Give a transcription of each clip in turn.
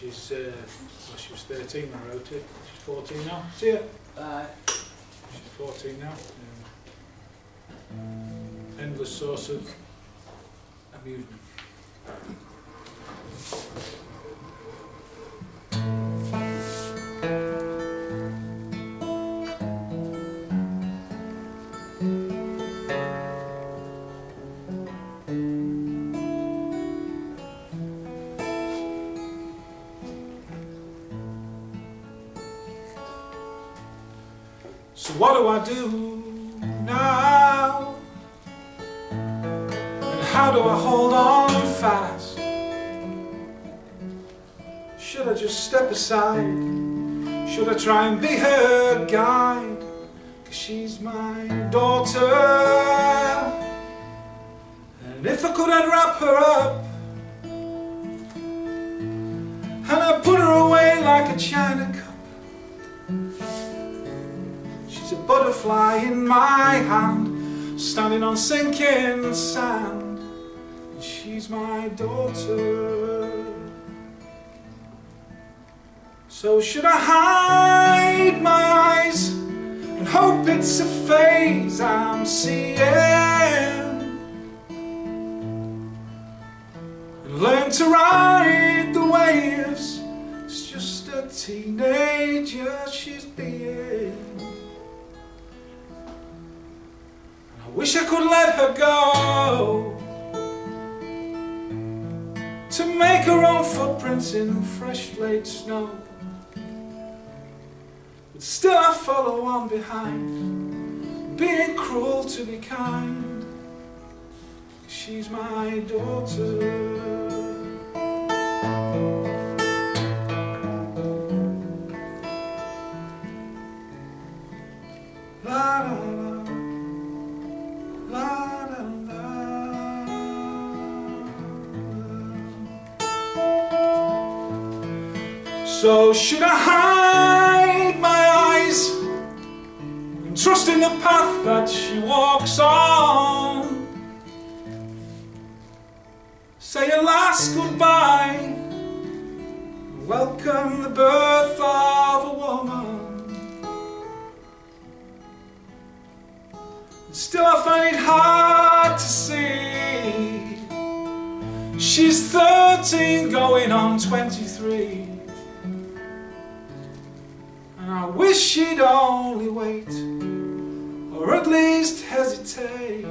She's, uh, well, she was 13 when I wrote it. She's 14 now. See ya. Bye. She's 14 now. Um, endless source of amusement. So what do I do now? And how do I hold on fast? Should I just step aside? Should I try and be her guide? 'Cause she's my daughter. And if I could, I'd wrap her up. And I'd put her away like a china cup. She's a butterfly in my hand, standing on sinking sand. And she's my daughter. So should I hide my eyes and hope it's a phase I'm seeing? And learn to ride the waves. It's just a teenager she's being. Wish I could let her go. To make her own footprints in fresh laid snow. But still I follow on behind Being cruel to be kind. She's my daughter So should I hide my eyes and trust in the path that she walks on? Say a last goodbye, welcome the birth of a woman. Still I find it hard to see She's 13 going on 23 And I wish she'd only wait Or at least hesitate.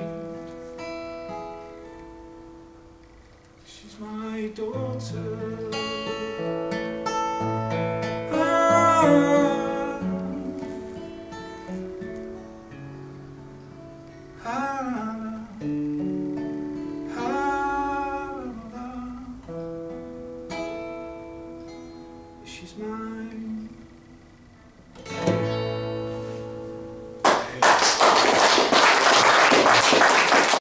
She's my daughter